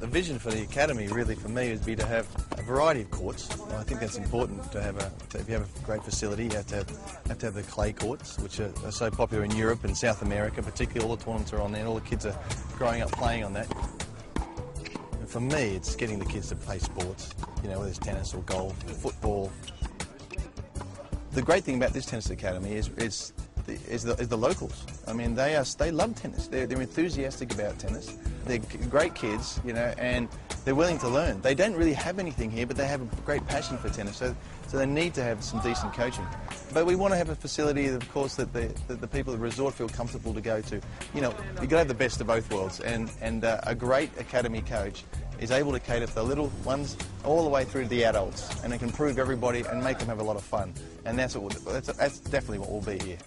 the vision for the academy really for me would be to have a variety of courts. I think that's important to have a. To, if you have a great facility, you have to have, have to have the clay courts, which are, are, so popular in Europe and South America, particularly. All the tournaments are on there, and all the kids are growing up playing on that. And for me, it's getting the kids to play sports. You know, whether it's tennis or golf, or football. The great thing about this tennis academy is, is the, is the, is the locals. I mean, they are they love tennis. They're, they're enthusiastic about tennis. They're great kids, you know, and they're willing to learn. They don't really have anything here, but they have a great passion for tennis. So, so they need to have some decent coaching. But we want to have a facility, of course, that the, that the people at the resort feel comfortable to go to. You know, you've got to have the best of both worlds, and, and uh, a great academy coach is able to cater for the little ones all the way through to the adults, and it can prove everybody and make them have a lot of fun. And that's, what that's, that's definitely what we'll be here.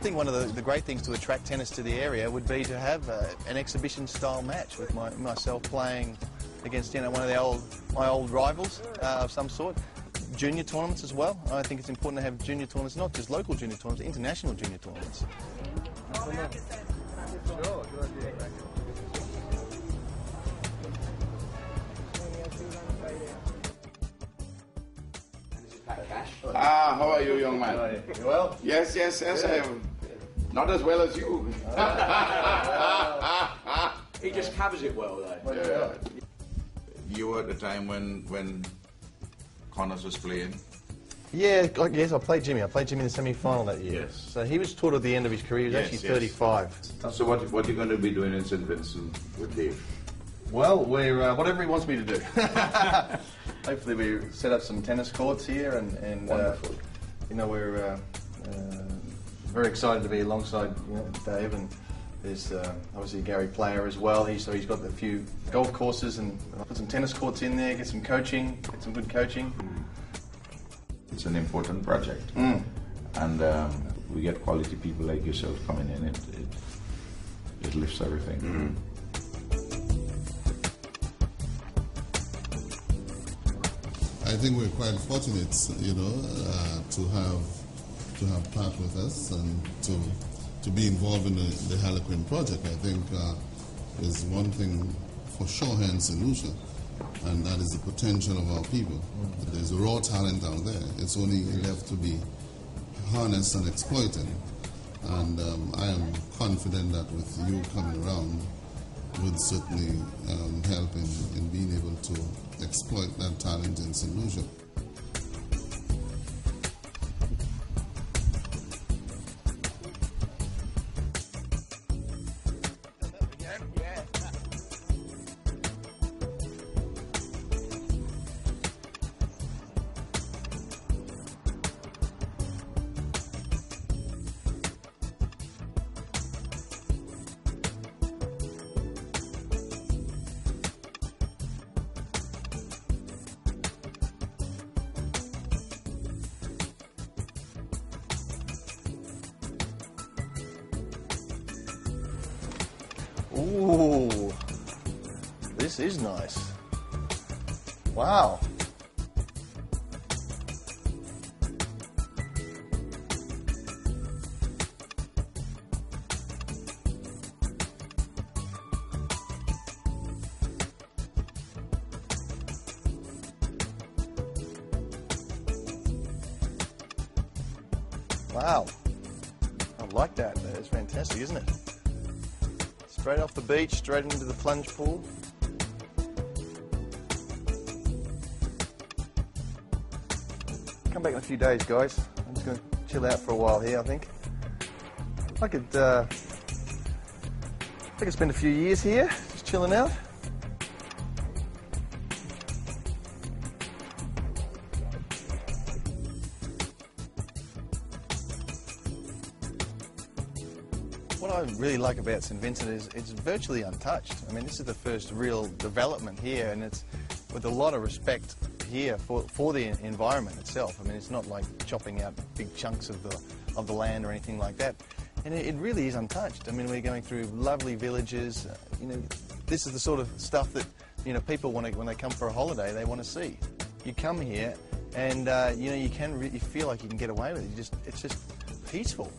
I think one of the, the, great things to attract tennis to the area would be to have uh, an exhibition-style match with my, myself playing against you know one of the old my old rivals uh, of some sort. Junior tournaments as well. I think it's important to have junior tournaments, not just local junior tournaments, international junior tournaments. Ah, how are you, young man? You well? Yes, yes, yes, I am. Not as well as you. he just covers it well, though. Yeah. You were at the time when when Connors was playing. Yeah, yes, I played Jimmy. I played Jimmy in the semi-final that year. Yes. So he was taught at the end of his career. He was Yes, actually yes. 35. So what what are you going to be doing in St Vincent with Dave? Well, we're uh, whatever he wants me to do. Hopefully, we set up some tennis courts here, and, and uh, you know we're uh, uh, very excited to be alongside you know, Dave, and there's uh, obviously Gary Player as well. He, so he's got a few golf courses, and I'll put some tennis courts in there, get some coaching, get some good coaching. It's an important project, Mm. and um, we get quality people like yourself coming in. It it, it lifts everything. I think we're quite fortunate, you know, uh, to have to have Pat with us and to to be involved in the, the Harlequin project. I think uh, is one thing for sure here in St. Lucia, and that is the potential of our people. There's raw talent out there. It's only left to be harnessed and exploited. And um, I am confident that with you coming around, would certainly um, help in, in being able to exploit that talent in St. Lucia. Ooh, this is nice. Wow. Wow. I like that. That's fantastic, isn't it? Straight off the beach, straight into the plunge pool. Come back in a few days, guys. I'm just going to chill out for a while here, I think. I could, uh, I could spend a few years here, just chilling out. What I really like about St Vincent is it's virtually untouched. I mean, this is the first real development here, and it's with a lot of respect here for, for the environment itself. I mean, it's not like chopping out big chunks of the of the land or anything like that. And it, it really is untouched. I mean, we're going through lovely villages. Uh, you know, this is the sort of stuff that you know people want to when they come for a holiday. They want to see. You come here, and uh, you know you can you feel like you can get away with it. You just it's just peaceful.